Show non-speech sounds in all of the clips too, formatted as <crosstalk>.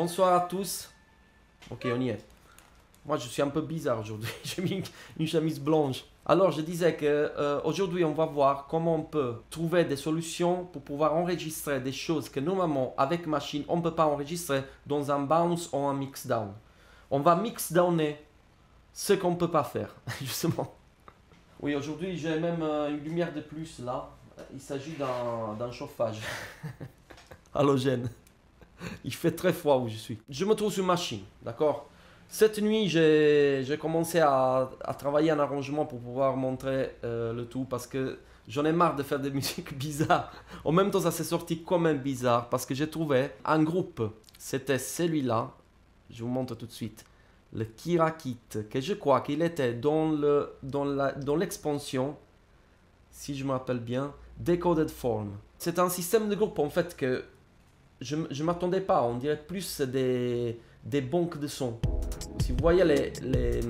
Bonsoir à tous. Ok, on y est. Moi, je suis un peu bizarre aujourd'hui. <laughs> J'ai mis une chemise blanche. Alors, je disais que euh, aujourd'hui, on va voir comment on peut trouver des solutions pour pouvoir enregistrer des choses que normalement, avec machine, on ne peut pas enregistrer dans un bounce ou un mix down. On va mix downer ce qu'on ne peut pas faire, <laughs> justement. Oui, aujourd'hui, j'ai même euh, une lumière de plus là. Il s'agit d'un chauffage <laughs> halogène. Il fait très froid où je suis. Je me trouve sur machine, d'accord? Cette nuit, j'ai commencé à, travailler un arrangement pour pouvoir montrer euh, le tout parce que j'en ai marre de faire des <laughs> musiques bizarres. En même temps, ça s'est sorti quand même bizarre parce que j'ai trouvé un groupe. C'était celui-là. Je vous montre tout de suite. Le Kirakit, que je crois qu'il était dans l'expansion, dans si je me rappelle bien, Decoded Form. C'est un système de groupe en fait que je ne m'attendais pas. On dirait plus des, des banques de sons. Si vous voyez les, les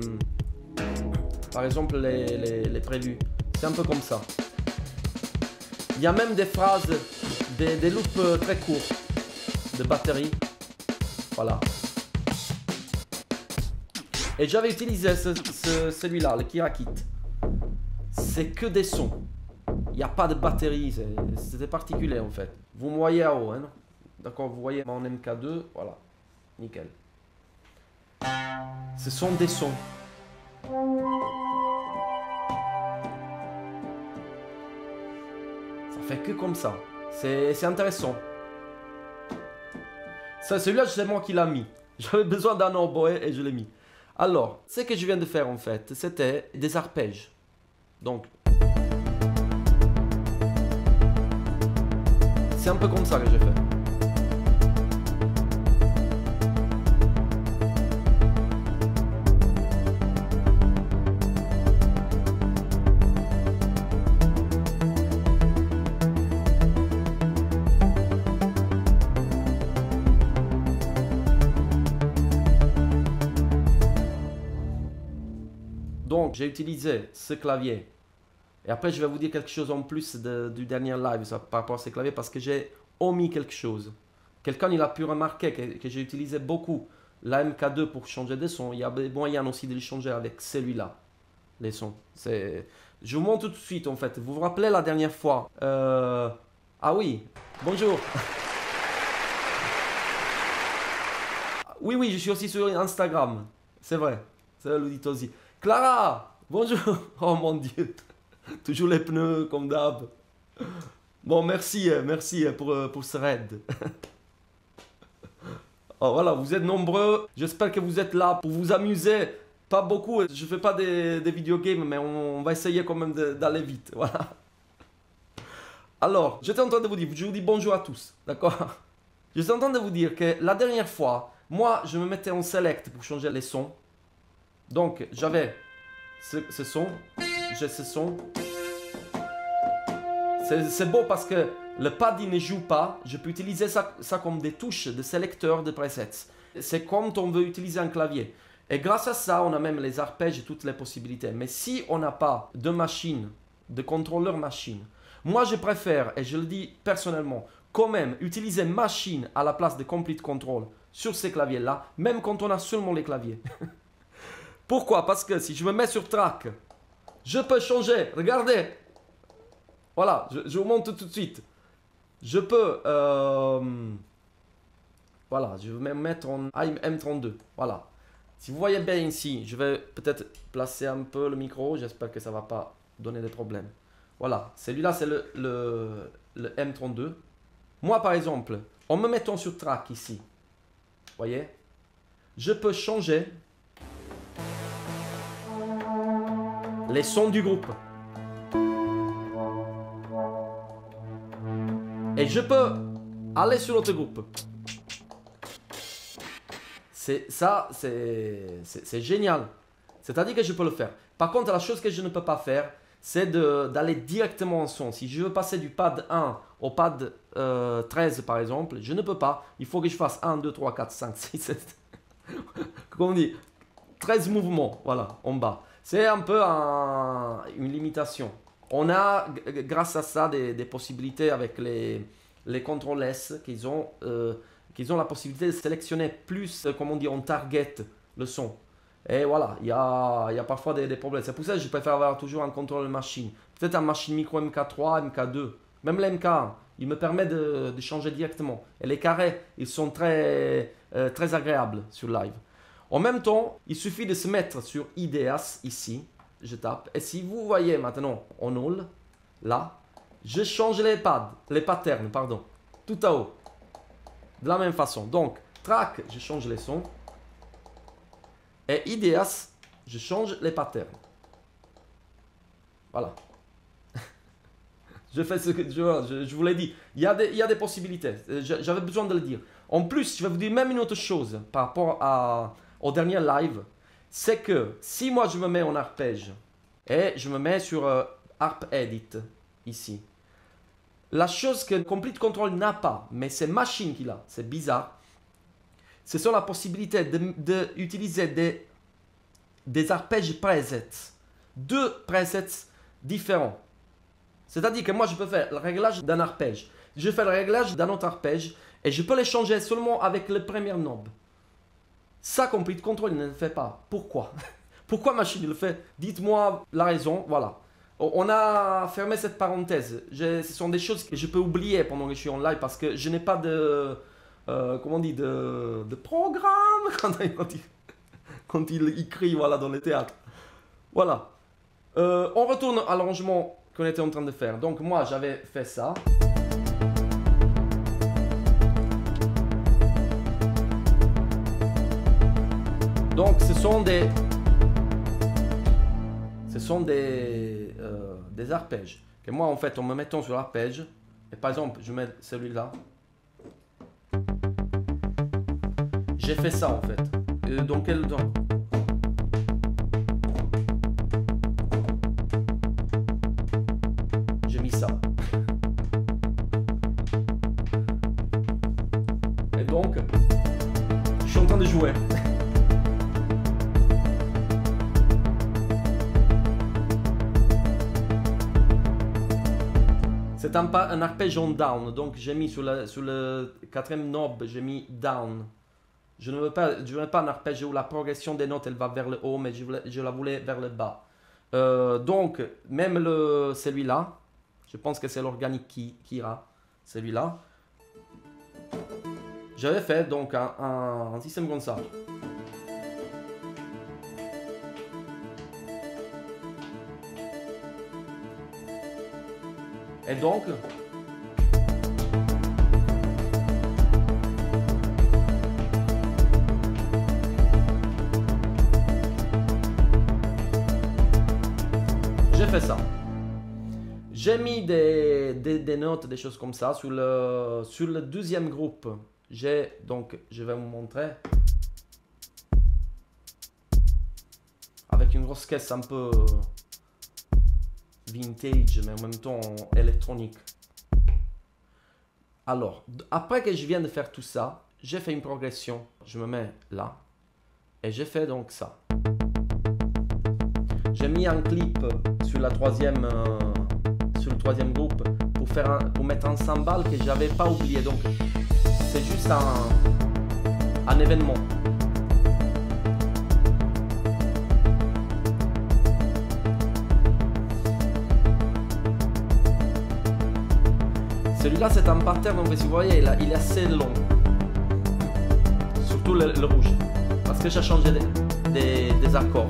par exemple les, les, préludes, c'est un peu comme ça. Il y a même des phrases, des, des loops euh, très courts de batterie. Voilà. Et j'avais utilisé celui-là, le Kirakit. C'est que des sons. Il n'y a pas de batterie, c'était particulier en fait. Vous me voyez à haut, hein, D'accord, vous voyez mon MK2, voilà, nickel. Ce sont des sons. Ça fait que comme ça. C'est intéressant. Celui-là, c'est moi qui l'a mis. <laughs> J'avais besoin d'un oboe et je l'ai mis. Alors, ce que je viens de faire en fait, c'était des arpèges. Donc, c'est un peu comme ça que j'ai fait. J'ai utilisé ce clavier. Et après, je vais vous dire quelque chose en plus du dernier live par rapport à ce clavier parce que j'ai omis quelque chose. Quelqu'un il a pu remarquer que, j'ai utilisé beaucoup la MK2 pour changer de son. Il y a moyen aussi de le changer avec celui-là, les sons. Je vous montre tout de suite en fait. Vous vous rappelez la dernière fois euh, Ah oui, bonjour. <laughs> oui, oui, je suis aussi sur Instagram. C'est vrai. C'est l'audit aussi. Clara Bonjour <laughs> Oh mon Dieu Toujours les pneus comme d'hab. Bon, merci, merci pour, euh, pour ce raid. <laughs> Oh, voilà, vous êtes nombreux. J'espère que vous êtes là pour vous amuser. Pas beaucoup, je fais pas des, des vidéo games, mais on, va essayer quand même d'aller vite. <laughs> Voilà. Alors, j'étais en train de vous dire, je vous dis bonjour à tous, d'accord? J'étais en train de vous dire que la dernière fois, moi, je me mettais en select pour changer les sons. Donc, j'avais ce, son, j'ai ce son. C'est beau parce que le pad il ne joue pas, je peux utiliser ça, ça comme des touches de sélecteur de presets. C'est comme on veut utiliser un clavier. Et grâce à ça, on a même les arpèges et toutes les possibilités. Mais si on n'a pas de machine, de contrôleur machine, moi je préfère, et je le dis personnellement, quand même utiliser machine à la place de complete control sur ces claviers-là, même quand on a seulement les claviers. <laughs> Pourquoi? Parce que si je me mets sur track, je peux changer. Regardez. Voilà, je, vous montre tout de suite. Je peux... Euh, voilà, je vais me mettre en M32. Voilà. Si vous voyez bien ici, je vais peut-être placer un peu le micro. J'espère que ça ne va pas donner des problèmes. Voilà, celui-là, c'est le, le, le, M32. Moi, par exemple, en me mettant sur track ici, voyez, je peux changer les sons du groupe. Et je peux aller sur l'autre groupe. C'est ça, c'est génial. C'est-à-dire que je peux le faire. Par contre, la chose que je ne peux pas faire, c'est d'aller directement en son. Si je veux passer du pad 1 au pad 13 euh, par exemple, je ne peux pas. Il faut que je fasse 1, 2, 3, 4, 5, 6, 7. Comment on dit 13 mouvements, voilà, en bas. C'est un peu une limitation. On a, grâce à ça, des, possibilités avec les, les contrôles S qu'ils ont. Euh, qu'ils ont la possibilité de sélectionner plus, euh, comment on dit, on target le son. Et voilà, il y a, y a parfois des, des problèmes. C'est pour ça que je préfère avoir toujours un contrôle machine. Peut-être un machine micro MK3, MK2, même l'MK1. Il me permet de, de, changer directement. Et les carrés, ils sont très, euh, très agréables sur live. En même temps, il suffit de se mettre sur IDEAS ici. Je tape. Et si vous voyez maintenant en all, là, je change les pads, les patterns, pardon. Tout à haut. De la même façon. Donc, track, je change les sons. Et IDEAS, je change les patterns. Voilà. <laughs> je fais ce que je, je, vous l'ai dit. Il y, a des, il y a des possibilités. J'avais besoin de le dire. En plus, je vais vous dire même une autre chose par rapport à, au dernier live. C'est que si moi je me mets en arpège et je me mets sur euh, Harp Edit ici, la chose que Complete Control n'a pas, mais c'est Machine qui l'a, c'est bizarre, ce sont la possibilité d'utiliser de, des, des arpèges presets. Deux presets différents. C'est-à-dire que moi, je peux faire le réglage d'un arpège. Je fais le réglage d'un autre arpège et je peux les changer seulement avec le premier knob. Ça, Complete Control ne le fait pas. Pourquoi? <laughs> Pourquoi Machine le fait? Dites-moi la raison. Voilà. On a fermé cette parenthèse. ce sont des choses que je peux oublier pendant que je suis en live parce que je n'ai pas de, euh, comment dit, de, de programme <laughs> quand, il, quand il écrit voilà, dans le théâtre. Voilà. Euh, on retourne à l'arrangement qu'on était en train de faire. Donc moi, j'avais fait ça. Donc ce sont des... Ce sont des, euh, des arpèges. Que moi, en fait, en me mettant sur l'arpège, et par exemple, je mets celui-là, J'ai fait ça en fait. Euh, dans quel J'ai mis ça. Et donc, je suis en train de jouer. C'est un, arpège en down, donc j'ai mis sur, le quatrième knob, j'ai mis down. Je ne veux pas, je veux pas un arpège où la progression des notes elle va vers le haut, mais je, la voulais vers le bas. Euh, donc, même celui-là, je pense que c'est l'organique qui, ira, celui-là. J'avais fait donc un, système comme ça. Et donc, fait ça. J'ai mis des, notes, des choses comme ça sur le, deuxième groupe. J'ai donc, je vais vous montrer. Avec une grosse caisse un peu vintage, mais en même temps électronique. Alors, après que je viens de faire tout ça, j'ai fait une progression. Je me mets là. Et j'ai fait donc ça. J'ai mis un clip sur, la troisième, euh, sur le troisième groupe pour, faire pour mettre un cymbale que j'avais pas oublié. Donc c'est juste un, un événement. Celui-là, c'est un pattern, donc si vous voyez, il, est assez long. Surtout le, rouge. Parce que j'ai changé des accords.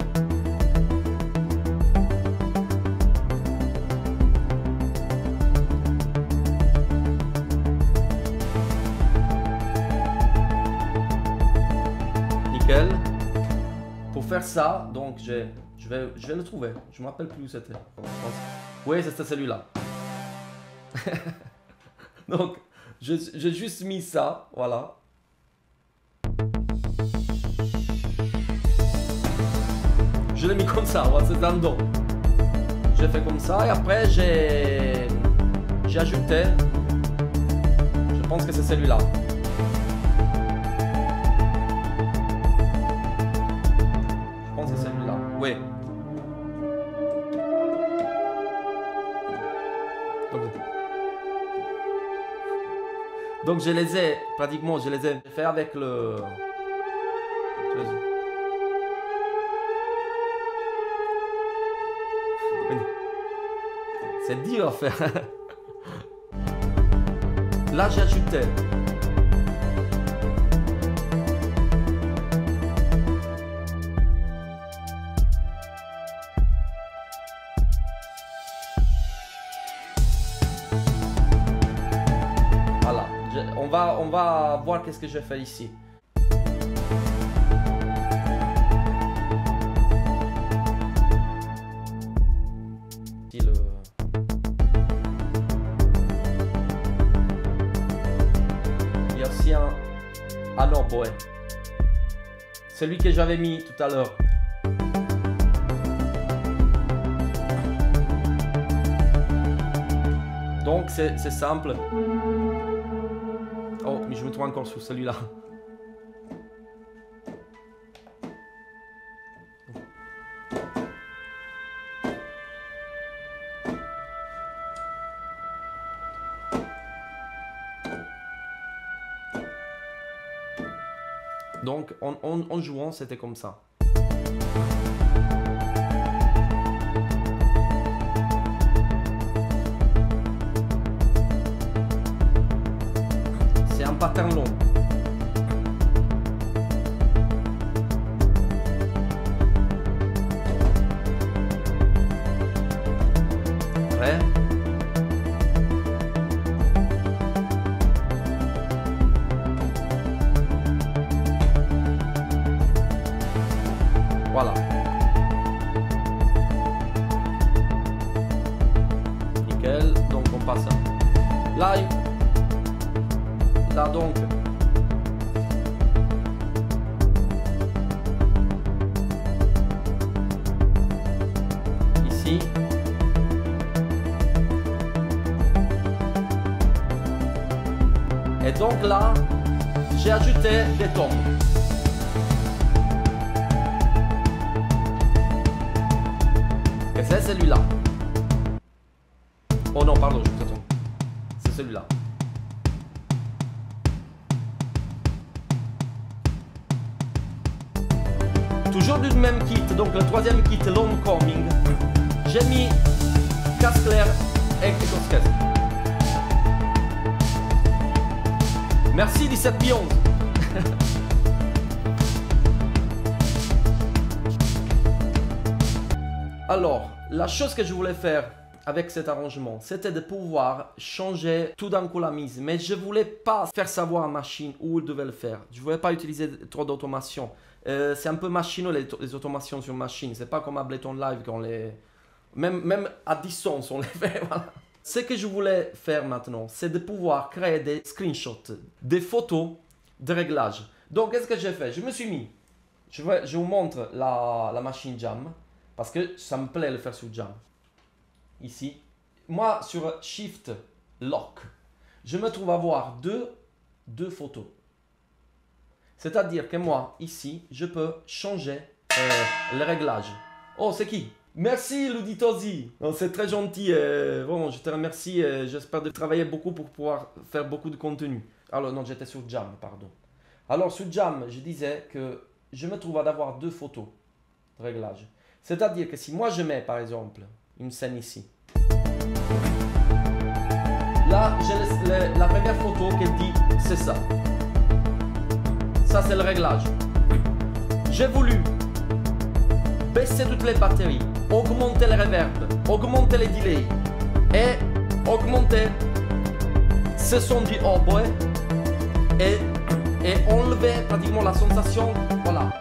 ça, donc je, je, vais, je vais le trouver. Je me rappelle plus où c'était. Oui, c'était celui-là. <laughs> donc, j'ai juste mis ça, voilà. Je l'ai mis comme ça, voilà, c'est un don. J'ai fait comme ça et après j'ai j'ai ajouté. Je pense que c'est celui-là. Donc je les ai, pratiquement, je les ai fait avec le... C'est dur à faire. <laughs> Là, j'ajoutais. Voilà. On, va, voir qu'est-ce que je fais ici. Ici, Il y a aussi un... Ah non, ouais. Celui que j'avais mis tout à l'heure. Donc c'est simple. Encore sur celui-là. Donc en- en jouant, c'était comme ça. Pattern long. J'ai ajouté des tombes. Chose que je voulais faire avec cet arrangement, c'était de pouvoir changer tout d'un coup la mise. Mais je voulais pas faire savoir à la machine où il devait le faire. Je voulais pas utiliser trop d'automation. Euh, c'est un peu machineux les, les automations sur machine. C'est pas comme Ableton Live quand les... Même, même à distance, on les <laughs> fait. voilà. Ce que je voulais faire maintenant, c'est de pouvoir créer des screenshots, des photos de réglage. Donc, qu'est-ce que j'ai fait? Je me suis mis. Je, je vous montre la, la machine Jam. Parce que ça me plaît le faire sur Jam. Ici. Moi, sur Shift Lock, je me trouve avoir deux, deux photos. C'est-à-dire que moi, ici, je peux changer euh, le réglage. Oh, c'est qui? Merci Luditosi. C'est très gentil. euh, vraiment, je te remercie. euh, J'espère de travailler beaucoup pour pouvoir faire beaucoup de contenu. Alors, non, j'étais sur Jam, pardon. Alors, sur Jam, je disais que je me trouve à avoir deux photos de réglage. C'est-à-dire que si moi je mets, par exemple, une scène ici. Là, j'ai la première photo qui dit c'est ça. Ça, c'est le réglage. J'ai voulu baisser toutes les batteries, augmenter le reverb, augmenter les delays et augmenter ce son du oboe et, et enlever pratiquement la sensation, voilà,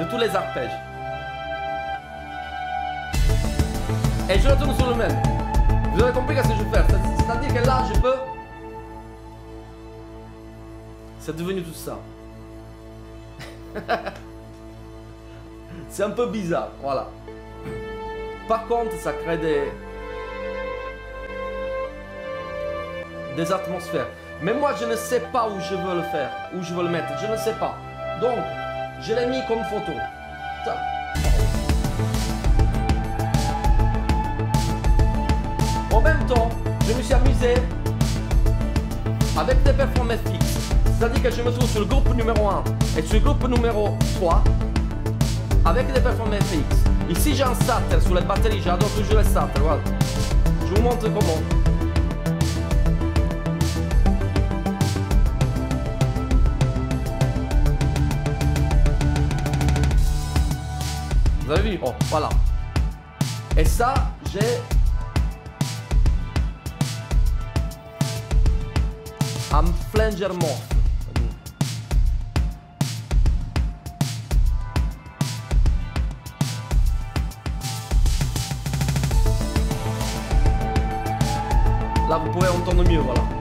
de tous les arpèges. Et je retourne sur le même. Vous avez compris ce que je veux faire? C'est- C'est-à-dire que là, je peux... C'est devenu tout ça. <laughs> C'est un peu bizarre, voilà. Par contre, ça crée des... Des atmosphères. Mais moi, je ne sais pas où je veux le faire, où je veux le mettre. Je ne sais pas. Donc, je l'ai mis comme photo. En même temps, je me suis amusé avec des performances fixes. C'est-à-dire que je me trouve sur le groupe numéro 1 et sur le groupe numéro 3 avec des performances fixes. Ici j'ai un starter sur les batteries, j'adore toujours les starters, voilà. Je vous montre comment. Vous avez vu? Oh, voilà. Et ça, j'ai flanger morph. Là, vous pouvez entendre mieux, voilà.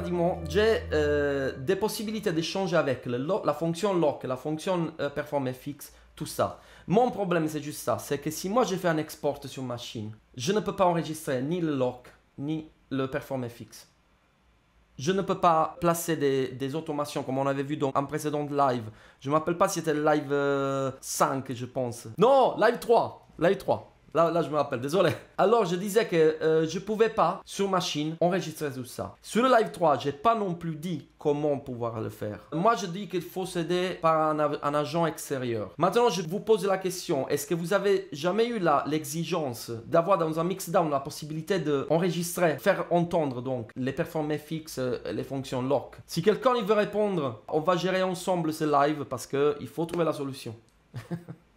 Pratiquement, j'ai euh, des possibilités d'échanger avec la fonction lock, la fonction euh, perform fx, tout ça. Mon problème, c'est juste ça. C'est que si moi je fais un export sur machine, je ne peux pas enregistrer ni le lock, ni le perform fx. Je ne peux pas placer des, automations comme on avait vu dans un précédent live. Je ne me pas si c'était live euh, 5, je pense. Non, live 3. Live 3. Là, je me rappelle, désolé. Alors, je disais que euh, je pouvais pas, sur machine, enregistrer tout ça. Sur le live 3, j'ai pas non plus dit comment pouvoir le faire. Moi, je dis qu'il faut s'aider par un, agent extérieur. Maintenant, je vous pose la question, est-ce que vous avez jamais eu l'exigence d'avoir dans un mixdown la possibilité d'enregistrer, faire entendre donc les performances fixes, euh, les fonctions lock? Si quelqu'un veut répondre, on va gérer ensemble ce live parce qu'il faut trouver la solution. <laughs>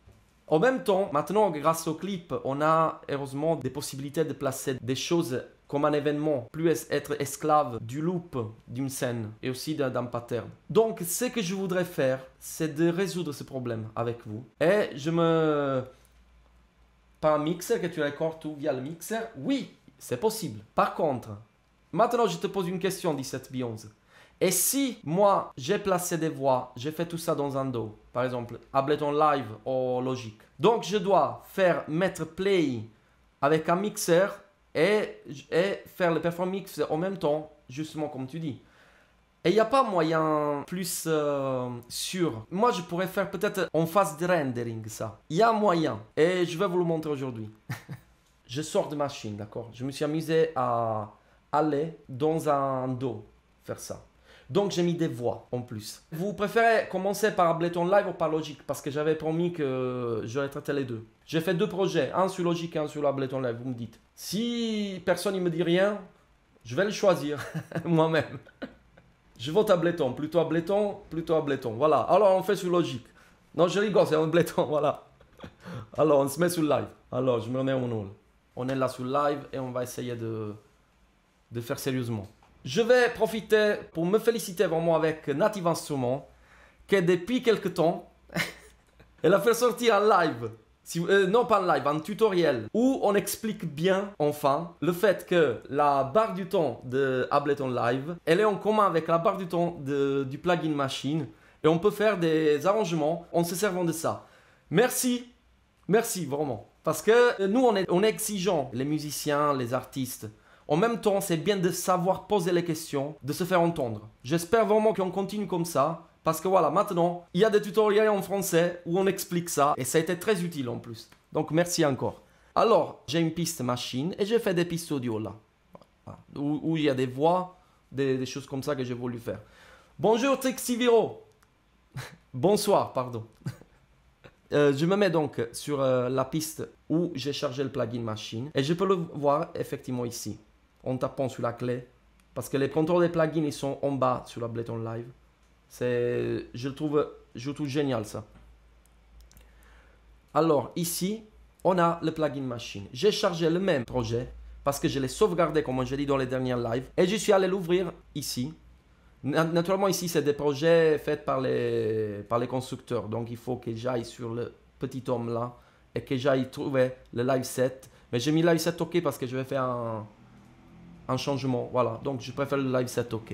En même temps, maintenant, grâce au clip, on a heureusement des possibilités de placer des choses comme un événement, plus être esclave du loop d'une scène et aussi d'un pattern. Donc, ce que je voudrais faire, c'est de résoudre ce problème avec vous. Et je me... Pas un mixer que tu recordes tout via le mixer Oui, c'est possible. Par contre, maintenant je te pose une question, 17 11 et si moi j'ai placé des voix, j'ai fait tout ça dans un do, par exemple Ableton Live ou Logic, donc je dois faire mettre play avec un mixeur et, et faire le perform mix en même temps, justement comme tu dis. Et il n'y a pas moyen plus euh, sûr. Moi, je pourrais faire peut-être en phase de rendering ça. Il y a moyen. Et je vais vous le montrer aujourd'hui. <laughs> je sors de machine, d'accord? Je me suis amusé à aller dans un do faire ça. Donc j'ai mis des voix en plus. Vous préférez commencer par Ableton Live ou par Logic? Parce que j'avais promis que j'aurais traité les deux. J'ai fait deux projets, un sur Logic et un sur Ableton Live, vous me dites. Si personne ne me dit rien, je vais le choisir <laughs> moi-même. Je vote Ableton, plutôt Ableton, plutôt Ableton. Voilà, alors on fait sur Logic. Non, je rigole, c'est Ableton, <laughs> voilà. Alors on se met sur live. Alors je me remets en all. On est là sur live et on va essayer de, de faire sérieusement. Je vais profiter pour me féliciter vraiment avec Native Instruments, qui depuis quelque temps, <laughs> elle a fait sortir un live, si- euh, non pas un live, un tutoriel, où on explique bien, enfin, le fait que la barre du temps de Ableton Live, elle est en commun avec la barre du temps du plugin machine, et on peut faire des arrangements en se servant de ça. Merci, merci vraiment. Parce que euh, nous, on est, on est exigeants, les musiciens, les artistes. En même temps, c'est bien de savoir poser les questions, de se faire entendre. J'espère vraiment qu'on continue comme ça. Parce que voilà, maintenant, il y a des tutoriels en français où on explique ça. Et ça a été très utile en plus. Donc merci encore. Alors, j'ai une piste machine et j'ai fait des pistes audio là. Où, il y a des voix, des, choses comme ça que j'ai voulu faire. Bonjour Trixie Viro. <laughs> Bonsoir, pardon. <laughs> Euh, je me mets donc sur euh, la piste où j'ai chargé le plugin machine et je peux le voir effectivement ici en tapant sur la clé parce que les contrôles des plugins ils sont en bas sur l'Ableton Live. C'est, je trouve, je trouve génial ça. Alors ici, on a le plugin machine. J'ai chargé le même projet parce que je l'ai sauvegardé comme j'ai dit dans les derniers lives et je suis allé l'ouvrir ici. Na- Naturellement, ici, c'est des projets faits par les, par les constructeurs. Donc, il faut que j'aille sur le petit homme là et que j'aille trouver le live set. Mais j'ai mis live set OK parce que je vais faire un, un changement. Voilà. Donc, je préfère le live set OK.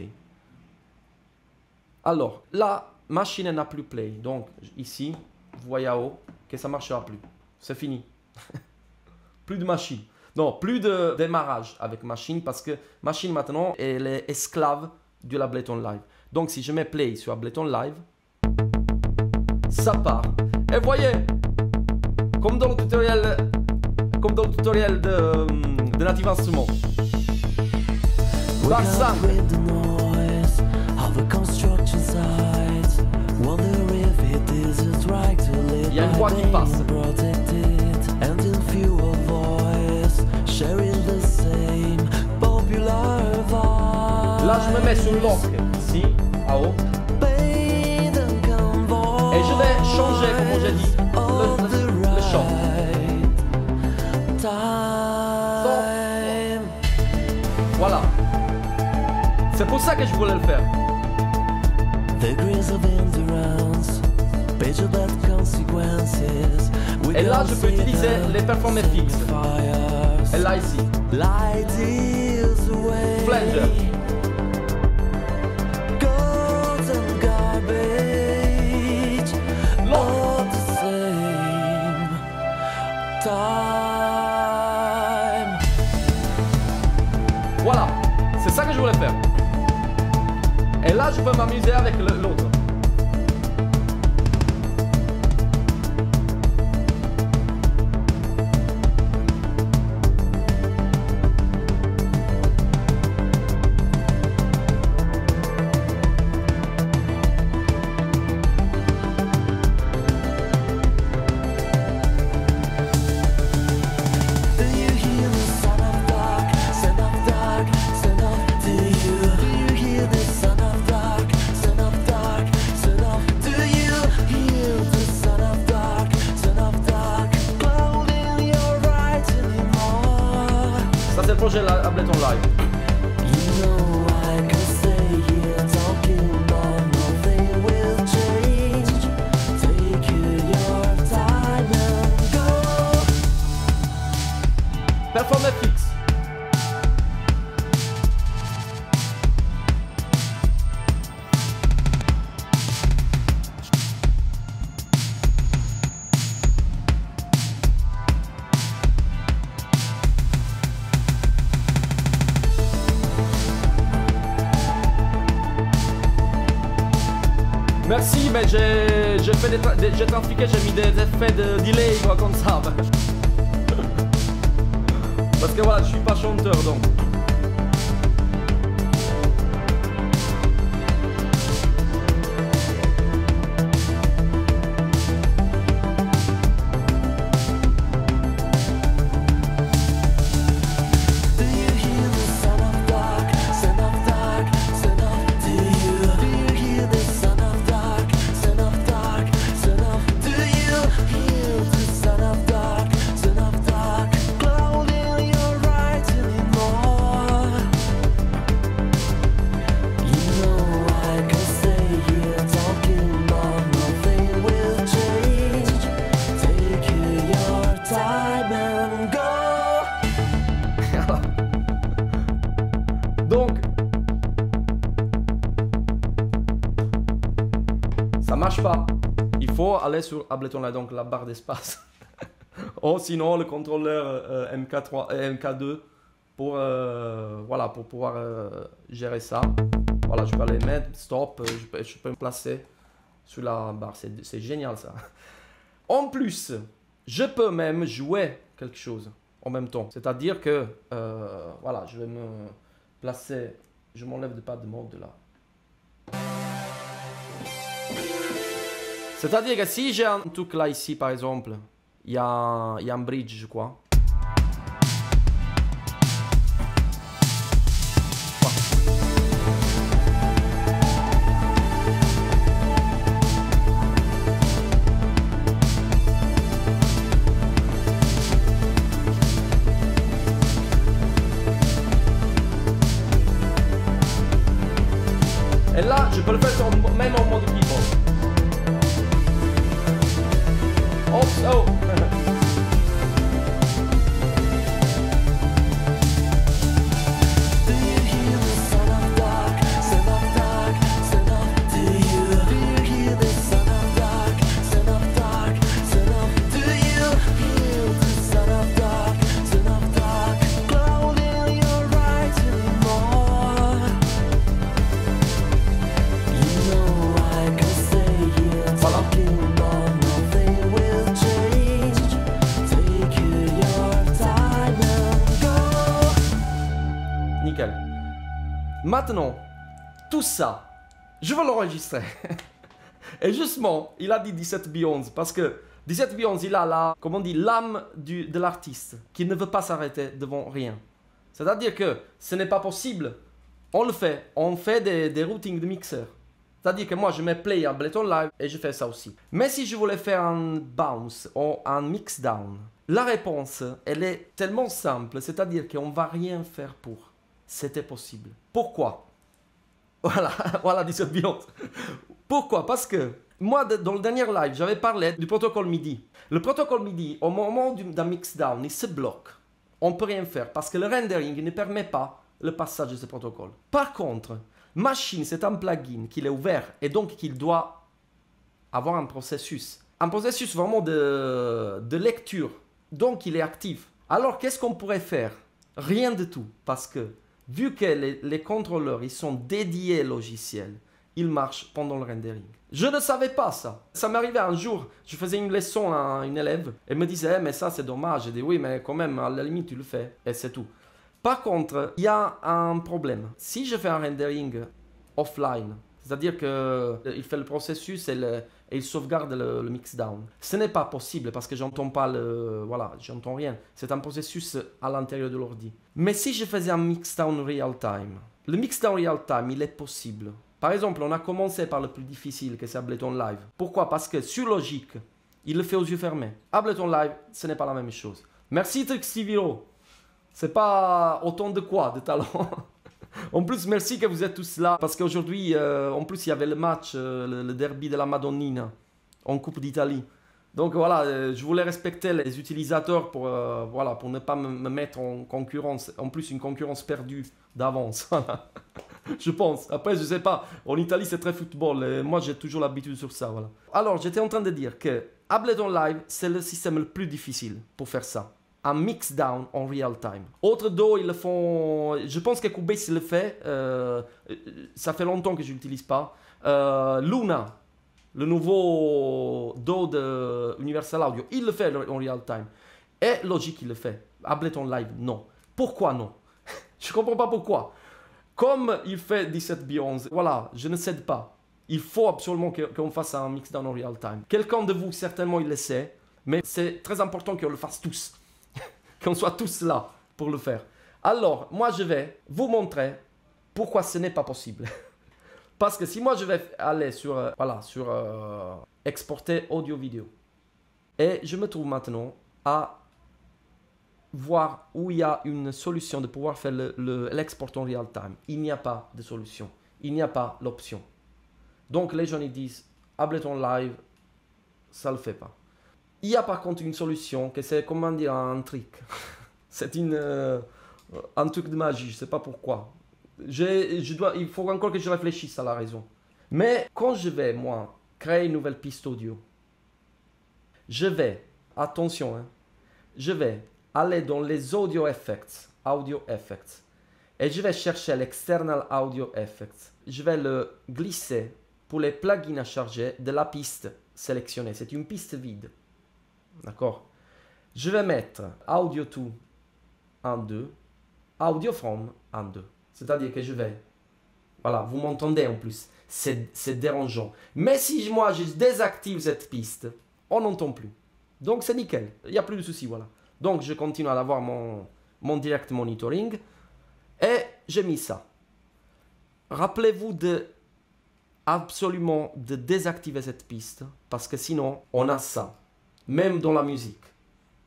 Alors, la machine n'a plus play. Donc, ici, vous voyez que ça ne marchera plus. C'est fini. <laughs> plus de machine. Non, plus de démarrage avec machine parce que machine maintenant, elle est esclave de l'Ableton Live. Donc si je mets play sur Ableton Live, ça part. Et voyez, comme dans le tutoriel, comme dans le tutoriel de, de Native. Par ça. with the noise of a construction site. Wonder if it is right to live Il y a une by voix qui being protected and in fewer voice, sharing the same popular vibe. Là, je me mets sur lock ici, en haut. Ça que je voulais le faire. Et là, je peux utiliser les performances fixes. Et là, ici. Flanger. Là, je peux m'amuser avec le- fait des, j'ai j'ai mis des effets de delay quoi comme ça. Parce que voilà, je suis pas chanteur donc. Ableton Live, donc la barre d'espace. <laughs> Ou sinon le contrôleur euh, MK3, euh, MK2 pour, euh, voilà, pour pouvoir gérer ça. Voilà, je peux aller mettre stop, je peux, me placer sur la barre. C'est génial ça. <laughs> En plus, je peux même jouer quelque chose en même temps. C'est-à-dire que, voilà, je vais me placer, je m'enlève de pas de mode là. C'est-à-dire que si j'ai un truc là ici par exemple, il y a, y a un bridge je tout ça, je veux l'enregistrer. <laughs> Et justement, il a dit 17 Beyoncé parce que 17 Beyoncé, il a la, comment on dit, l'âme de l'artiste qui ne veut pas s'arrêter devant rien. C'est-à-dire que ce n'est pas possible. On le fait. On fait des, des routings de mixeur. C'est-à-dire que moi, je mets play à Ableton Live et je fais ça aussi. Mais si je voulais faire un bounce ou un mix down, la réponse, elle est tellement simple. C'est-à-dire qu'on va rien faire pour. C'était possible. Pourquoi? Voilà, <laughs> voilà, Beyoncé. Pourquoi? Parce que moi, dans le dernier live, j'avais parlé du protocole MIDI. Le protocole MIDI, au moment du- d'un mix down, il se bloque. On ne peut rien faire parce que le rendering ne permet pas le passage de ce protocole. Par contre, Machine, c'est un plugin qu'il est ouvert et donc qu'il doit avoir un processus. Un processus vraiment de lecture. Donc il est actif. Alors qu'est-ce qu'on pourrait faire? Rien de tout. Parce que vu que les, contrôleurs ils sont dédiés au logiciel, ils marchent pendant le rendering. Je ne savais pas ça. Ça arrivé un jour, je faisais une leçon à une élève. Elle me disait, Eh, mais ça c'est dommage. J'ai dit, oui, mais quand même, à la limite, tu le fais. Et c'est tout. Par contre, il y a un problème. Si je fais un rendering offline, c'est-à-dire qu'il fait le processus et, le- et il sauvegarde le, le mixdown, ce n'est pas possible parce que j'entends pas le. Voilà, j'entends rien. C'est un processus à l'intérieur de l'ordi. Mais si je faisais un mixdown real time, le mixdown real time, il est possible. Par exemple, on a commencé par le plus difficile, que c'est Ableton Live. Pourquoi? Parce que sur Logic, il le fait aux yeux fermés. Ableton Live, ce n'est pas la même chose. Merci Trixiviro. C'est pas autant de quoi, de talent. <laughs> <laughs> en plus, merci que vous êtes tous là. Parce qu'aujourd'hui, euh, en plus, il y avait le match, euh, le, derby de la Madonnina, en Coupe d'Italie. Donc voilà, euh, je voulais respecter les utilisateurs pour, voilà, pour ne pas me, me mettre en concurrence. En plus, une concurrence perdue d'avance. <laughs> Je pense. Après, je sais pas. En Italie, c'est très football. Et moi, j'ai toujours l'habitude sur ça. Voilà. Alors, j'étais en train de dire que Ableton Live, c'est le système le plus difficile pour faire ça un mix down en real time. Autres dos, ils le font. Je pense que Cubase le fait. euh, ça fait longtemps que je l'utilise pas. Euh, Luna, le nouveau dos de Universal Audio, il le fait en real time. Et Logic, il le fait. Ableton Live, non. Pourquoi non? <laughs> Je comprends pas pourquoi. Comme il fait 17 Beyoncé, voilà, je ne cède pas. Il faut absolument qu'on fasse un mix down en real time. Quelqu'un de vous, certainement, il le sait. Mais c'est très important qu'on le fasse tous qu'on soit tous là pour le faire. Alors, moi, je vais vous montrer pourquoi ce n'est pas possible. <laughs> Parce que si moi, je vais aller sur, euh, voilà, sur euh, exporter audio-vidéo, et je me trouve maintenant à voir où il y a une solution de pouvoir faire le- le- l'export en real time. Il n'y a pas de solution. Il n'y a pas l'option. Donc, les gens ils disent Ableton Live, ça le fait pas. Il y a par contre une solution que c'est comment dire un truc. <laughs> c'est une euh, un truc de magie, je sais pas pourquoi. J'ai- je dois, il faut encore que je réfléchisse à la raison. Mais quand je vais moi créer une nouvelle piste audio, je vais attention, hein, je vais aller dans les audio effects, audio effects, et je vais chercher l'external audio effects. Je vais le glisser pour les plugins à charger de la piste sélectionnée. C'est une piste vide. D'accord? Je vais mettre Audio 2 en 2, Audio From en 2. C'est-à-dire que je vais. Voilà, vous m'entendez en plus. C'est dérangeant. Mais si moi je désactive cette piste, on n'entend plus. Donc c'est nickel. Il n'y a plus de souci, voilà. Donc je continue à avoir mon, mon direct monitoring. Et j'ai mis ça. Rappelez-vous de absolument de désactiver cette piste parce que sinon on a ça même dans la musique.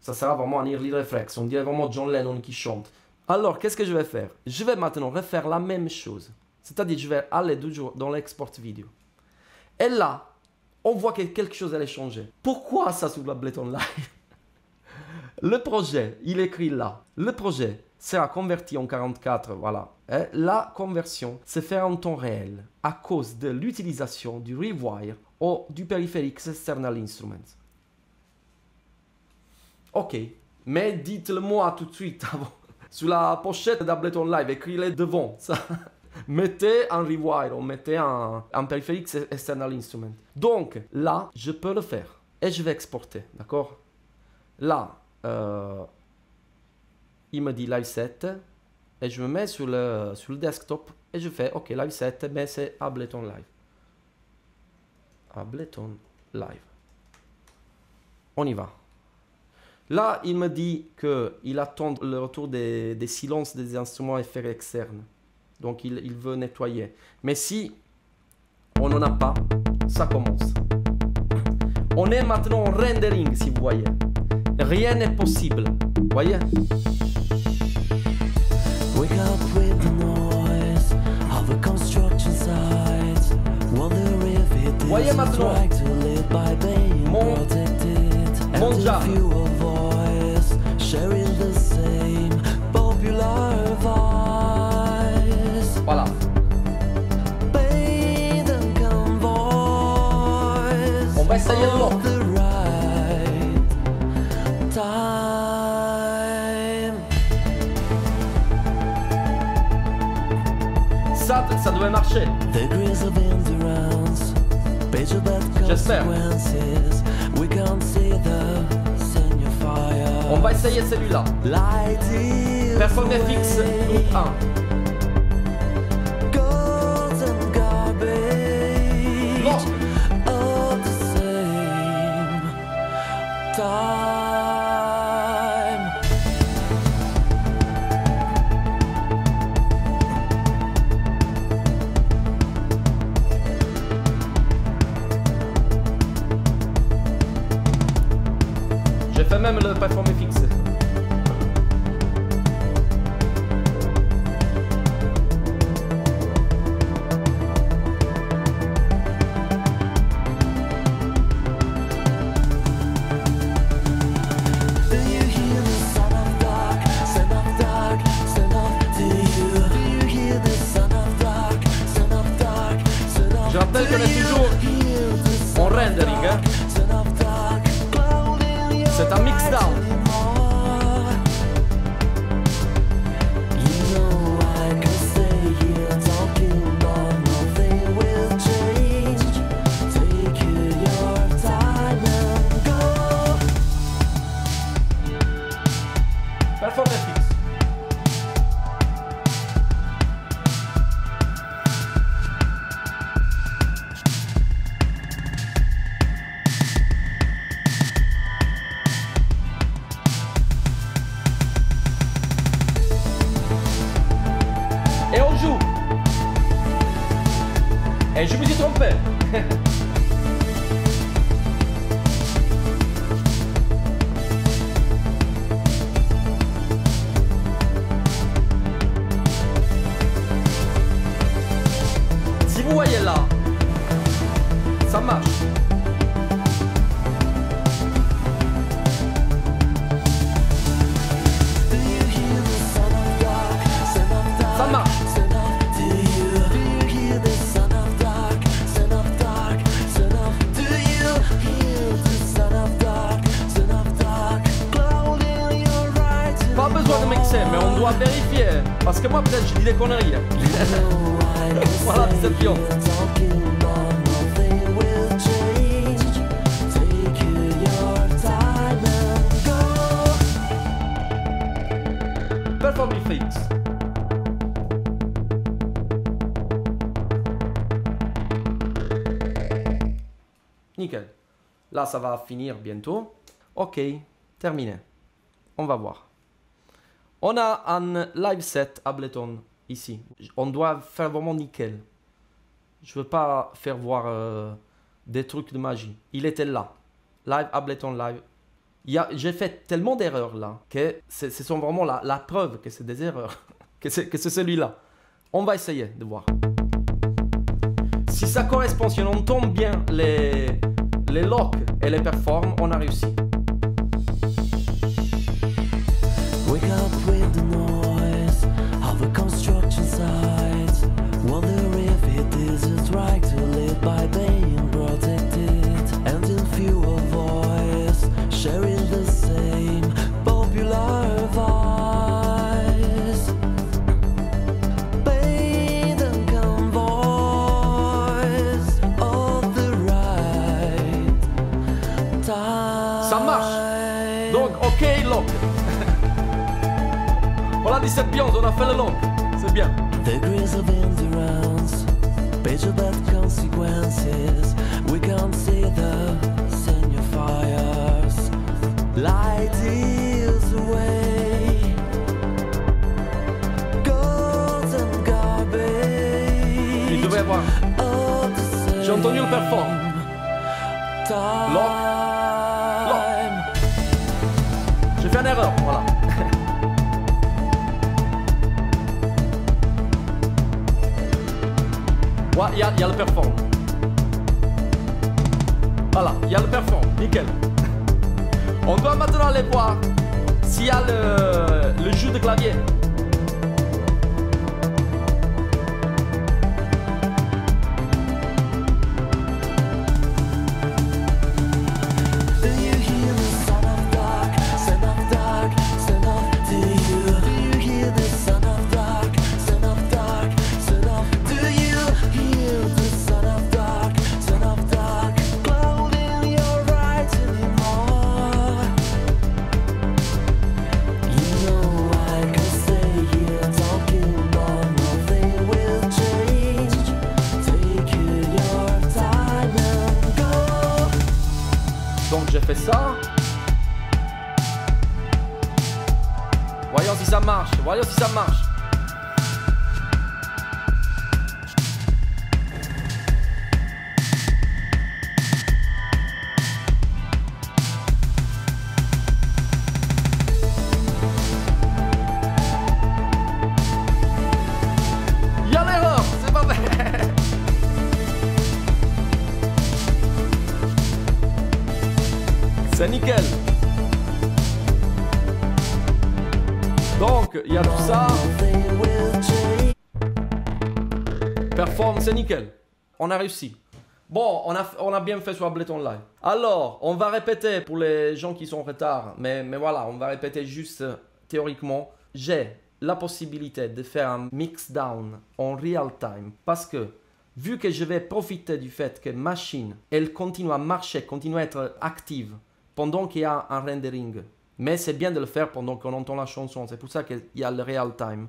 Ça sera vraiment un early reflex. On dirait vraiment John Lennon qui chante. Alors qu'est-ce que je vais faire? Je vais maintenant refaire la même chose. C'est-à-dire je vais aller toujours dans l'export vidéo. Et là on voit que quelque chose allait changer pourquoi ça sur l'Ableton Live? Le projet, il écrit là. Le projet sera converti en 44, voilà. Et la conversion se fait en temps réel à cause de l'utilisation du rewire ou du périphérique external instrument. Ok, mais dites-le moi tout de suite. <laughs> Sur la pochette d'Ableton Live, écrivez devant ça. <laughs> mettez un rewire ou mettez un, un périphérique external instrument. Donc là, je peux le faire et je vais exporter, d'accord? Là, euh, il me dit live set et je me mets sur le, sur le desktop Et je fais, ok, live 7, mais c'est Ableton Live. Ableton Live. On y va. Là, il me dit qu'il attend le retour des, des silences des instruments effets externes. Donc, il, il veut nettoyer. Mais si on n'en a pas, ça commence. On est maintenant en rendering, si vous voyez. Rien n'est possible. Voyez? Wake up with the noise of a construction site. Wonder if it Voyez maintenant. right to live by being Mon- protected. mon And Ça, ça devait marcher. The grace of endurance, page of bad J'espère. consequences. We can't see the senior fire. On va essayer celui-là. Is Performer fixe, groupe 1. Ça va finir bientôt. Ok, terminé. On va voir. On a un live set Ableton ici. On doit faire vraiment nickel. Je veux pas faire voir euh, des trucs de magie. Il était là. Live Ableton Live. J'ai fait tellement d'erreurs là que ce sont vraiment la, la preuve que c'est des erreurs. <laughs> que c'est celui-là. On va essayer de voir. Si ça correspond, si on entend bien les, les locks et les performs, on a réussi. 17 pions, on a fait le lock. C'est bien. degrees of endurance, page of bad consequences. We can't see the senior fires. Light is away. Gold and garbage. Il devrait avoir. the J'ai entendu le perform. time. J'ai fait une erreur, voilà. Ouais, il y, a- il y a le perform. Voilà, il y a le perform, nickel. On doit maintenant aller voir s'il y a le, le jeu de clavier. C'est nickel. Donc, il y a tout ça. Nothing will change. Perform, c'est nickel. On a réussi. Bon, on a, on a bien fait sur Ableton Live. Alors, on va répéter pour les gens qui sont en retard. Mais, mais voilà, on va répéter juste euh, théoriquement. J'ai la possibilité de faire un mix down en real time. Parce que, vu que je vais profiter du fait que machine, elle continue à marcher, continue à être active pendant qu'il y a un rendering. Mais c'est bien de le faire pendant qu'on entend la chanson. C'est pour ça qu'il y a le real time.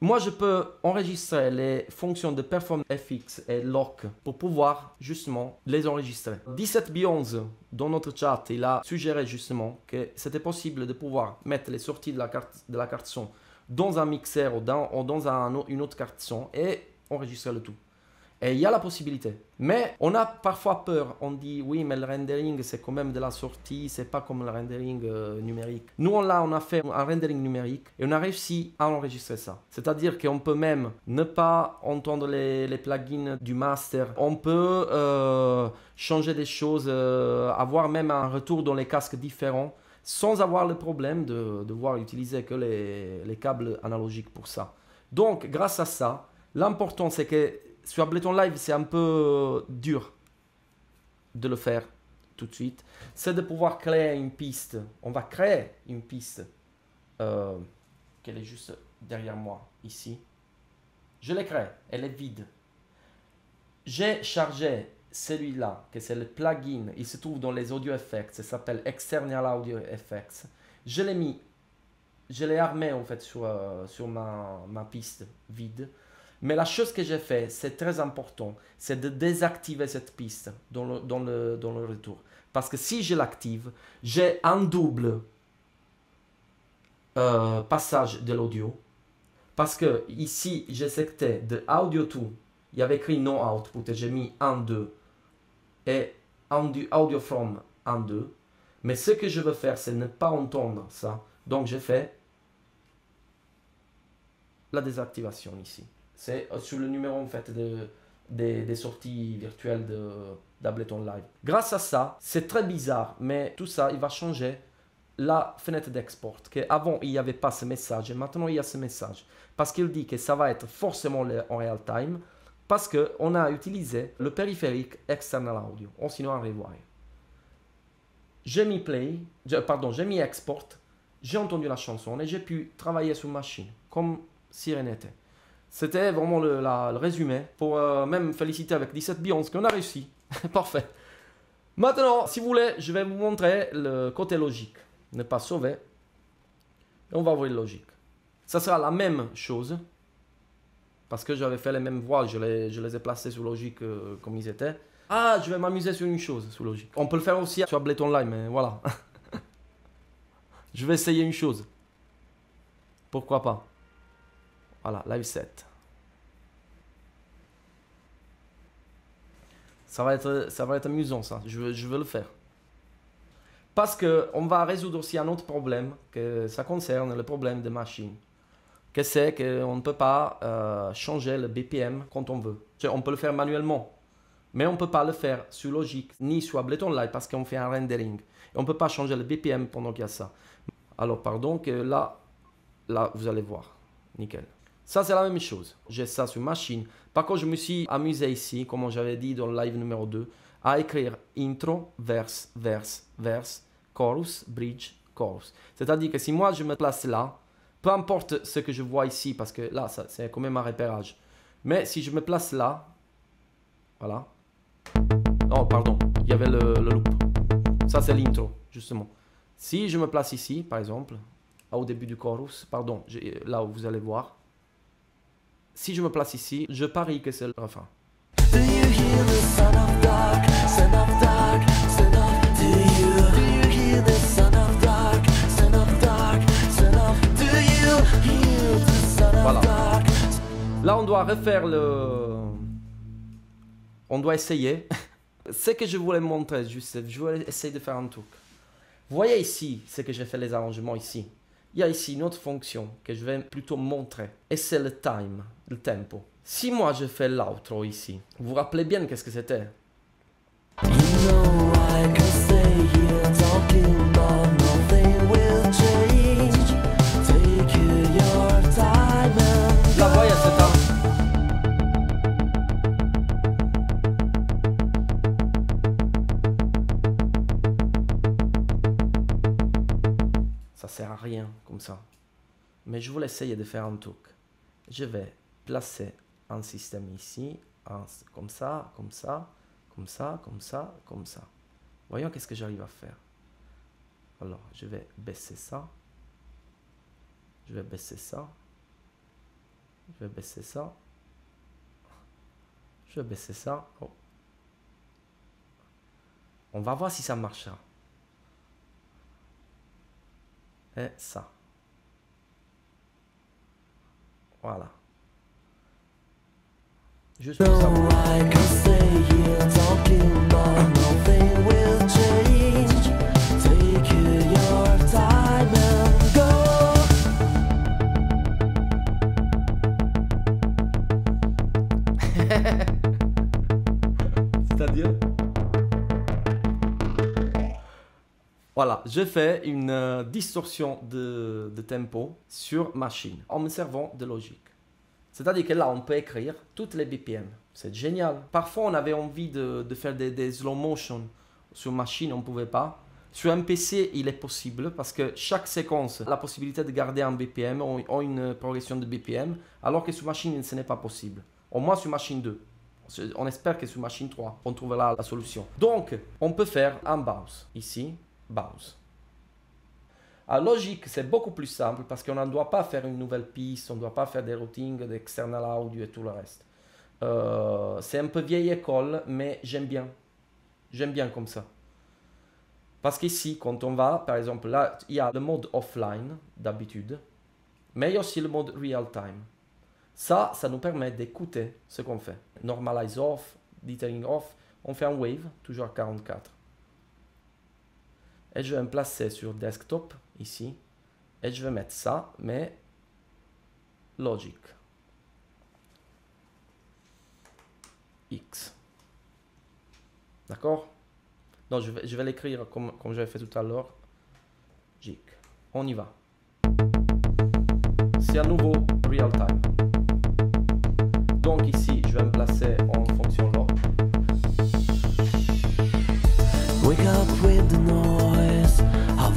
Moi, je peux enregistrer les fonctions de Perform FX et Lock pour pouvoir justement les enregistrer. 17B11 dans notre chat, il a suggéré justement que c'était possible de pouvoir mettre les sorties de la carte, de la carte son dans un mixeur ou dans, une autre carte son et enregistrer le tout. Et il y a la possibilité. Mais on a parfois peur. On dit oui, mais le rendering c'est quand même de la sortie, c'est pas comme le rendering euh, numérique. Nous on l'a, on a fait un rendering numérique et on a réussi à enregistrer ça. C'est-à-dire qu'on peut même ne pas entendre les, les plugins du master. On peut euh, changer des choses, euh, avoir même un retour dans les casques différents sans avoir le problème de devoir utiliser que les, les câbles analogiques pour ça. Donc, grâce à ça, l'important c'est que sur Ableton Live, c'est un peu dur de le faire tout de suite. C'est de pouvoir créer une piste. On va créer une piste euh, qu'elle est juste derrière moi, ici. Je l'ai créée, elle est vide. J'ai chargé celui-là, que c'est le plugin, il se trouve dans les audio effects, ça s'appelle External Audio Effects. Je l'ai mis, je l'ai armé en fait sur, euh, sur ma, ma piste vide. Mais la chose que j'ai fait, c'est très important, c'est de désactiver cette piste dans le, dans le, dans le retour. Parce que si je l'active, j'ai un double euh, passage de l'audio. Parce que ici, j'ai secté de audio to, il y avait écrit no output et j'ai mis 1, 2 et audio from 1, 2. Mais ce que je veux faire, c'est ne pas entendre ça. Donc, j'ai fait la désactivation ici. C'est euh, sur le numéro en fait de, des, sorties virtuelles d'Ableton Live. Grâce à ça, c'est très bizarre, mais tout ça, il va changer la fenêtre d'export. Avant il n'y avait pas ce message et maintenant il y a ce message. Parce qu'il dit que ça va être forcément en real time parce qu'on a utilisé le périphérique external audio, ou sinon un revoir. J'ai mis play, pardon, j'ai mis export, j'ai entendu la chanson et j'ai pu travailler sur machine comme si rien n'était. C'était vraiment le, résumé pour euh, même féliciter avec 17 Beyoncé qu'on a réussi. <laughs> Parfait. Maintenant, si vous voulez, je vais vous montrer le côté logique. Ne pas sauver. Et on va voir le logique. Ça sera la même chose. Parce que j'avais fait les mêmes voix, je les, ai placés sous logique euh, comme ils étaient. Ah, je vais m'amuser sur une chose sous logique. On peut le faire aussi sur Ableton Live, mais voilà. <laughs> je vais essayer une chose. Pourquoi pas? Voilà, live set. Ça va être, ça va être amusant ça, je veux, je veux le faire. Parce que on va résoudre aussi un autre problème, que ça concerne le problème de machine. Que c'est qu'on ne peut pas euh, changer le BPM quand on veut. On peut le faire manuellement, mais on ne peut pas le faire sur Logic ni sur Ableton Live parce qu'on fait un rendering. Et on ne peut pas changer le BPM pendant qu'il y a ça. Alors pardon que là, là vous allez voir. Nickel. Ça c'est la même chose. J'ai ça sur machine. Par contre, je me suis amusé ici, comme j'avais dit dans le live numéro 2, à écrire intro, verse, verse, verse, chorus, bridge, chorus. C'est-à-dire que si moi je me place là, peu importe ce que je vois ici, parce que là, c'est quand même un repérage. Mais si je me place là, voilà. Oh, pardon, il y avait le, le loop. Ça, c'est l'intro, justement. Si je me place ici, par exemple, au début du chorus, pardon, là où vous allez voir. Si je me place ici, je parie que c'est le refrain. Voilà. Là, on doit refaire le. On doit essayer. <laughs> Ce que je voulais montrer, juste, je voulais essayer de faire un truc. Vous voyez ici, c'est que j'ai fait les arrangements ici. Il y a ici une autre fonction que je vais plutôt montrer. Et c'est le time, le tempo. Si moi je fais l'outro ici, vous vous rappelez bien qu'est-ce que c'était? Rien comme ça. Mais je voulais essayer de faire un truc. Je vais placer un système ici, comme ça, comme ça, comme ça, comme ça, comme ça. Voyons qu'est-ce que j'arrive à faire. Alors, je vais baisser ça. Je vais baisser ça. Je vais baisser ça. Je vais baisser ça. Oh. On va voir si ça marchera. Et ça. Voilà. Juste pour ça. Voilà, je fais une euh, distorsion de, tempo sur machine en me servant de logique. C'est-à-dire que là, on peut écrire toutes les BPM. C'est génial. Parfois, on avait envie de, faire des, des slow motion sur machine, on ne pouvait pas. Sur un PC, il est possible parce que chaque séquence a la possibilité de garder un BPM ou une progression de BPM, alors que sur machine, ce n'est pas possible. Au moins sur machine 2. On espère que sur machine 3, on trouvera la solution. Donc, on peut faire un bounce. Ici, bounce. À logique, c'est beaucoup plus simple parce qu'on ne doit pas faire une nouvelle piste, on ne doit pas faire des routings, d'external audio et tout le reste. Euh, c'est un peu vieille école, mais j'aime bien. J'aime bien comme ça. Parce qu'ici, quand on va, par exemple, là, il y a le mode offline d'habitude, mais il y a aussi le mode real time. Ça, ça nous permet d'écouter ce qu'on fait. Normalize off, dithering off, on fait un wave, toujours à 44. Et je vais me placer sur desktop, ici, et je vais mettre ça, mais logic. X. D'accord? Non, je vais, je vais l'écrire comme, comme j'avais fait tout à l'heure. JIC. On y va. C'est à nouveau real time. Donc ici, je vais me placer en fonction log.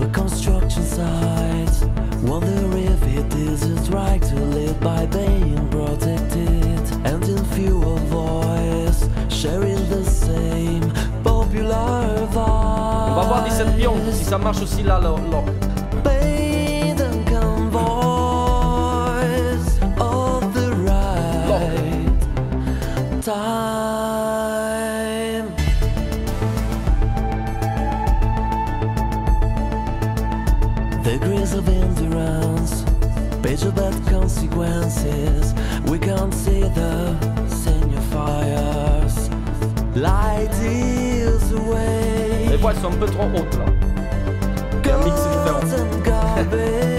Construction site. Wonder if it is its right to live by being protected. And in fewer voice, sharing the same popular On va voir 17 pions, si ça marche aussi là, le dances. We can't see the senior fires. Light away. Les voix sont un peu trop hautes là. Un mix différent.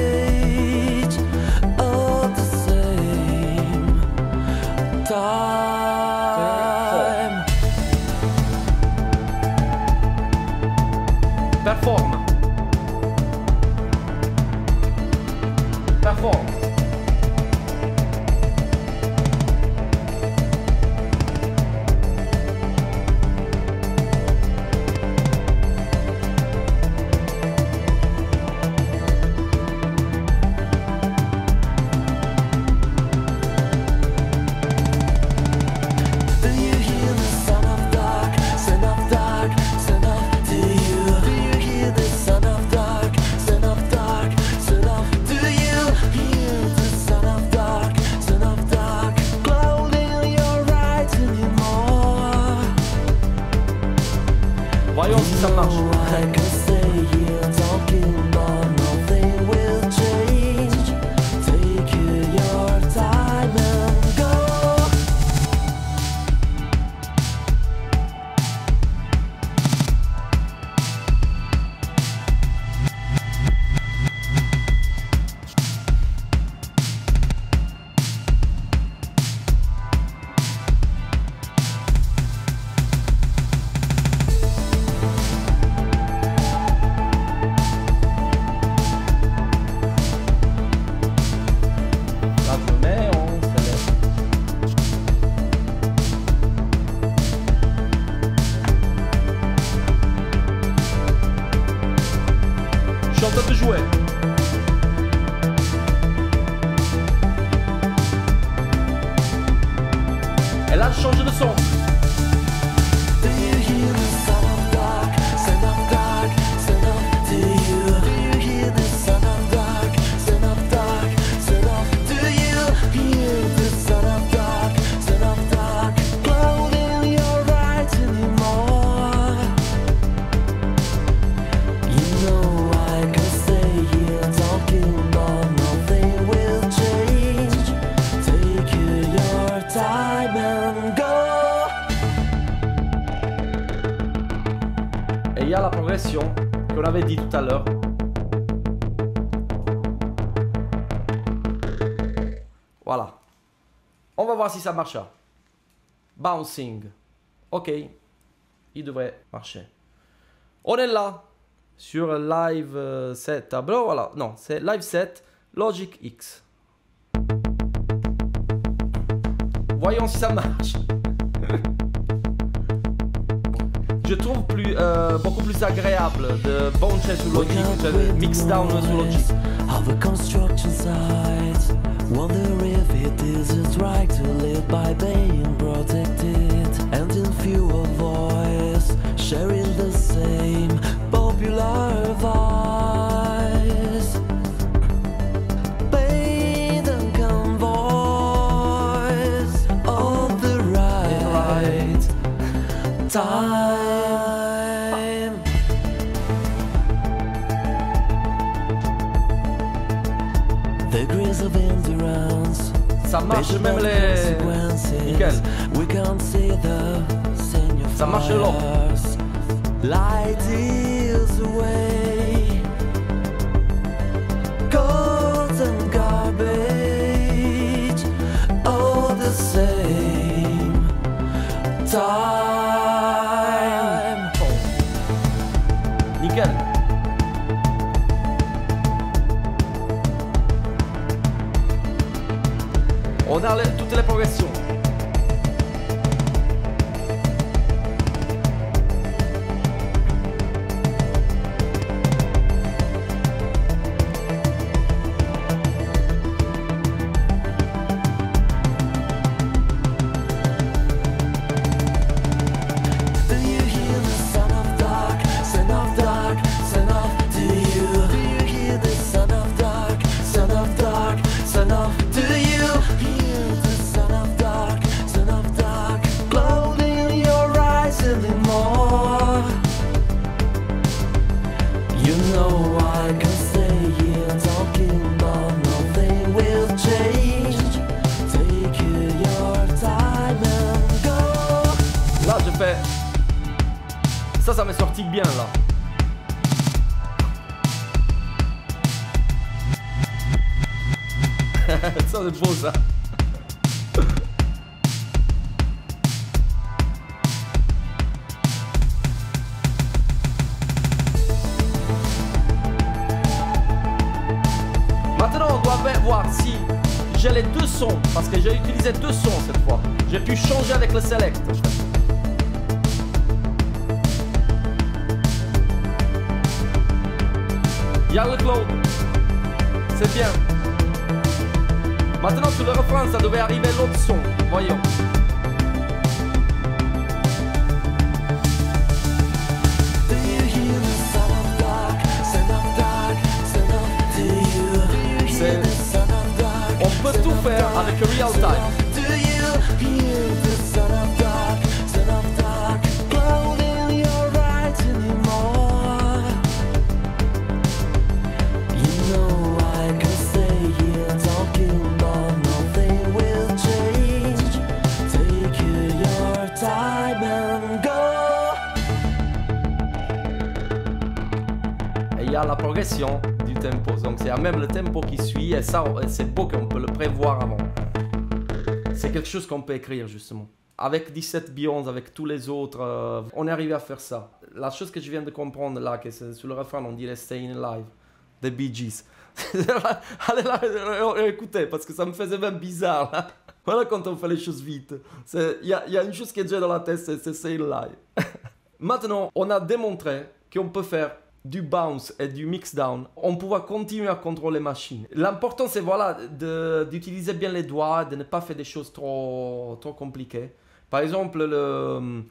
si ça marche. Bouncing. Ok. Il devrait marcher. On est là. Sur live euh, Set, Tableau, voilà. Non, c'est live Set Logic X. Voyons si ça marche. Je trouve plus, euh, beaucoup plus agréable de Bounce sur Logic que Mixdown sur Logic. nights. Wonder if it isn't right to live by being protected. And in few a voice, sharing the same popular vice. Bathing convoys of the right time. marche même les... Nickel. Ça marche l'or. tutte le progressioni. Du tempo. Donc c'est même le tempo qui suit. Et ça, c'est beau qu'on peut le prévoir avant. C'est quelque chose qu'on peut écrire justement. Avec 17 Beyonds, avec tous les autres, euh, on est arrivé à faire ça. La chose que je viens de comprendre là, que c'est sur le refrain, on dirait Staying Alive des Bee Gees. <laughs> Allez là, euh, écoutez, parce que ça me faisait même bizarre. là. Voilà quand on fait les choses vite. Il y a, une chose qui est déjà dans la tête, c'est Staying Alive. <laughs> Maintenant, on a démontré qu'on peut faire du bounce et du mix down. On pourra continuer à contrôler les machines. L'important, c'est voilà, d'utiliser bien les doigts, de ne pas faire des choses trop, trop compliquées. Par exemple, le,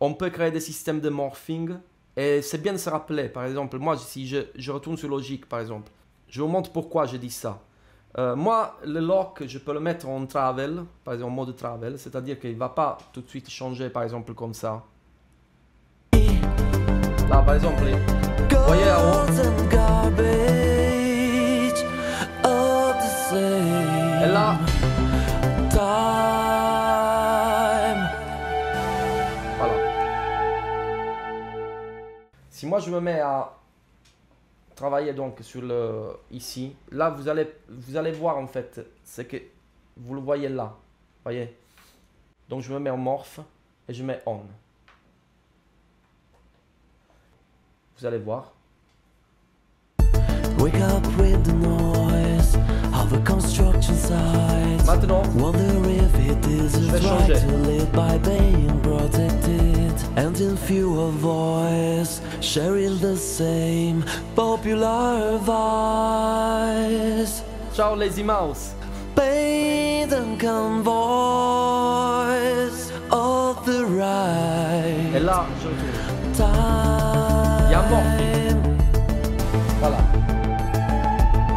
on peut créer des systèmes de morphing et c'est bien de se rappeler. Par exemple, moi, si je, je retourne sur Logic, par exemple, je vous montre pourquoi je dis ça. Euh, moi, le lock, je peux le mettre en travel, par exemple en mode travel, c'est-à-dire qu'il ne va pas tout de suite changer, par exemple, comme ça. Là, par exemple, voyez en haut, Golden garbage of the same et là. Voilà. Si moi je me mets à travailler donc sur le ici, là vous allez vous allez voir en fait, c'est que vous le voyez là, voyez? Donc je me mets en morph et je mets on. Vous allez voir. Wake up with the noise of a construction site. Maintenant, Wonder if it is Je vais right changer. to live by being protected. And in fewer voice, sharing the same popular voice. ciao Lazy Mouse. Paint and convoys of the right Et là, je retourne. time. Voilà.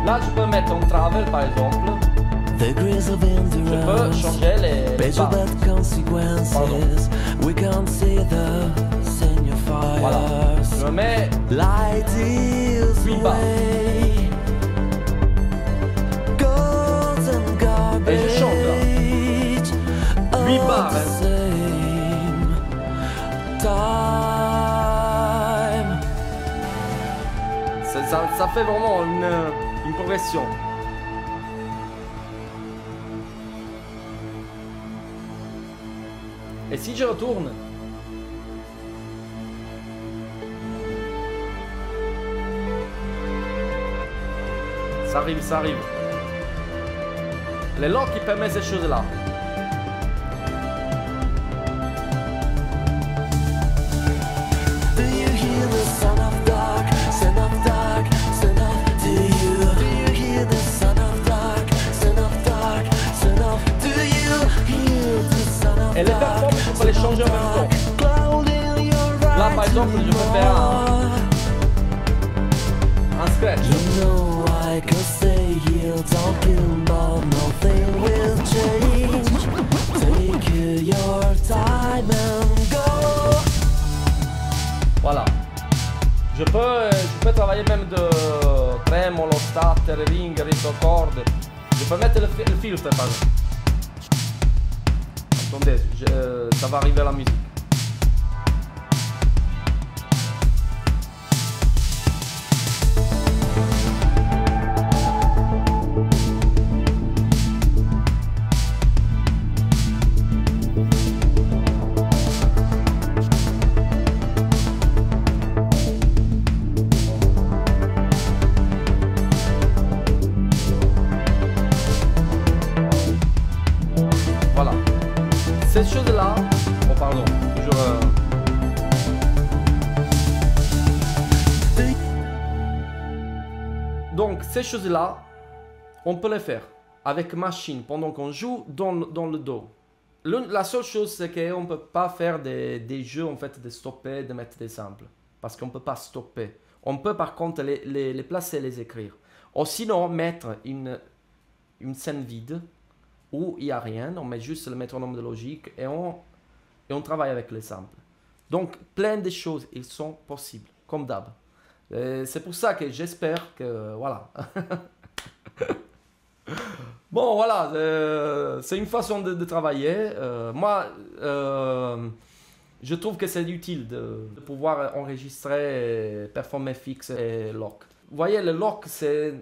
Là, je peux mettre en travel par exemple. The grace of Je peux changer les, les the senior Voilà. Je me mets. Golden garbage. Et je chante, là. Huit of barres, the hein. Ça, ça- fait vraiment une, une progression. Et si je retourne? Ça arrive, ça arrive. Les locks qui permettent ces choses-là. Peux mettre le, fi- le filtre par exemple. Attendez, je- ça va arriver la musique. Choses-là, on peut les faire avec machine pendant qu'on joue dans, dans le dos. La seule chose, c'est qu'on ne peut pas faire des, des jeux, en fait, de stopper, de mettre des samples. Parce qu'on ne peut pas stopper. On peut par contre les, les, placer les écrire. Ou sinon, mettre une, une scène vide où il n'y a rien, on met juste le métronome de logique et on, et on travaille avec les samples. Donc, plein de choses, ils sont possibles, comme d'hab. C'est pour ça que j'espère que, voilà. <laughs> bon, voilà, euh, c'est une façon de, travailler. Euh, moi, euh, je trouve que c'est utile de, pouvoir enregistrer, performer fixe et lock. Vous voyez, le lock, c'est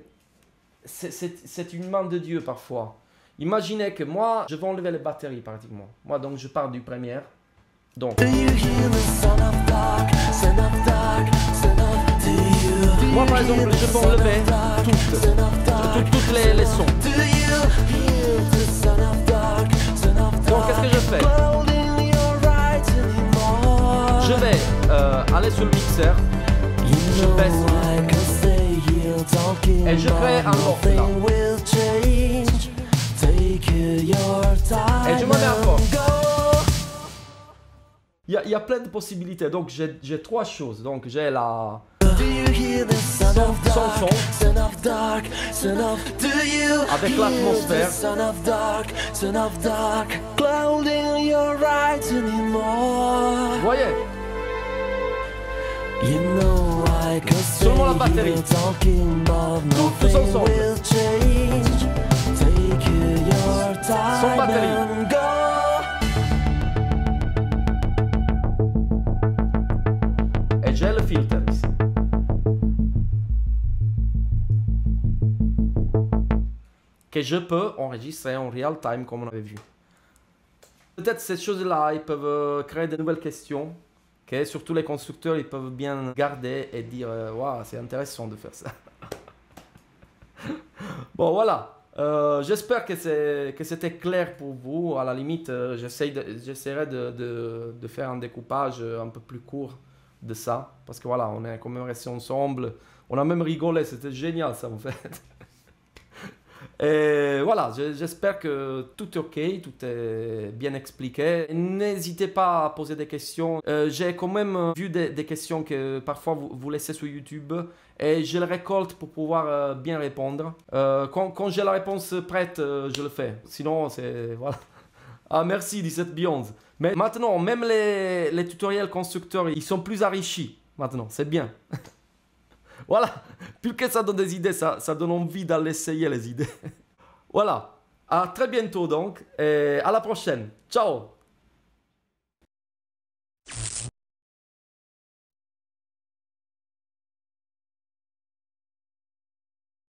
c'est- une main de Dieu parfois. Imaginez que moi, je vais enlever les batteries pratiquement. Moi, donc, je pars du première. Donc, moi, par exemple, je peux enlever toutes, toutes, toutes les, les sons. Donc, qu'est-ce que je fais? Je vais euh, aller sur le mixeur. Je baisse. Et je crée un time Et je me mets à fond. Il y, a- il y a plein de possibilités. Donc, j'ai trois choses. Donc, j'ai la. Do you hear the son of dark, son. son of dark, son of Do you Avec l'atmosphère. the son of dark, son of dark, clouding your right anymore? Voyez You know I stay Seulement la batterie. here talking, but tous nothing ensemble. will change. Take your time Sans batterie. and go. Que je peux enregistrer en real time comme on avait vu. Peut-être ces choses-là, ils peuvent euh, créer de nouvelles questions. Que surtout les constructeurs, ils peuvent bien garder et dire euh, Waouh, c'est intéressant de faire ça. <laughs> bon, voilà. Euh, J'espère que c'était clair pour vous. À la limite, j'essaierai de, de- faire un découpage un peu plus court de ça. Parce que voilà, on est quand même resté ensemble. On a même rigolé, c'était génial ça en fait. <laughs> Et voilà, je- j'espère que tout est ok, tout est bien expliqué. N'hésitez pas à poser des questions. Euh, J'ai quand même euh, vu des, questions que parfois vous, laissez sur YouTube et je les récolte pour pouvoir euh, bien répondre. Quand j'ai la réponse prête, je le fais. Sinon, c'est. Voilà. <laughs> Ah, merci 17 Beyond. Mais maintenant, même les, les tutoriels constructeurs, ils sont plus enrichis. Maintenant, c'est bien. <laughs> voilà. Plus que ça donne des idées, ça, donne envie d'aller essayer les idées. <laughs> voilà. À très bientôt donc. Et à la prochaine. Ciao